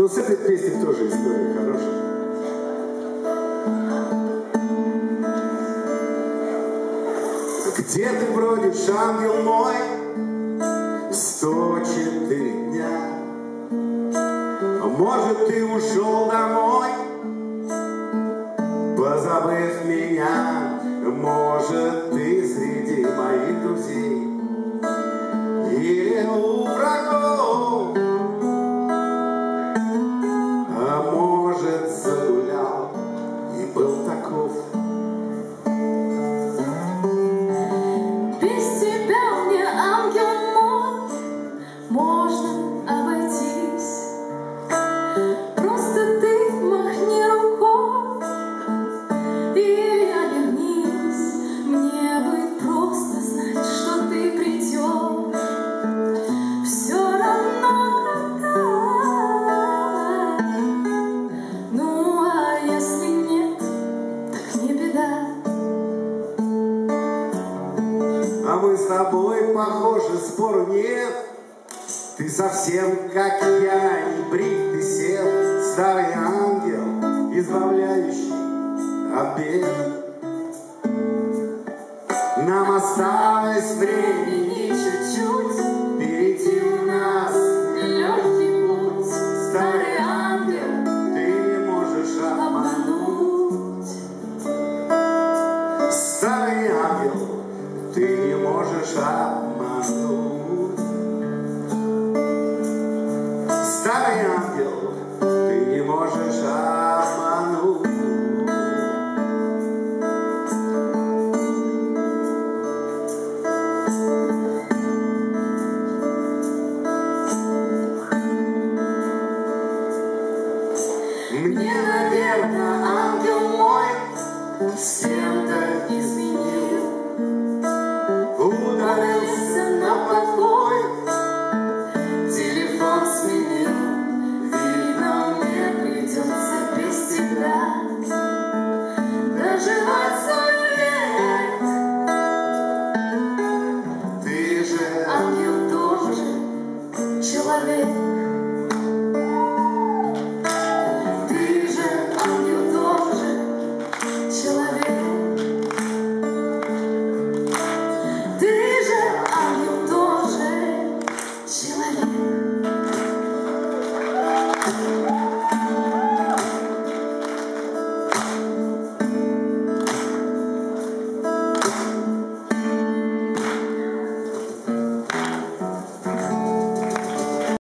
Ну, с этой песней тоже история хорошая. Где ты бродишь, ангел мой? Сто четыре дня. Может, ты ушел домой, позабыв меня? Может, ты среди тобой похожи, спору нет. Ты совсем как я, не брит, ты сел, старый ангел, избавляющий от бед. Нам осталось времени чуть-чуть, впереди ты можешь обмануть. Старый ангел, ты не можешь обмануть. Мне, наверное, ангел мой с кем-то изменил, век. ты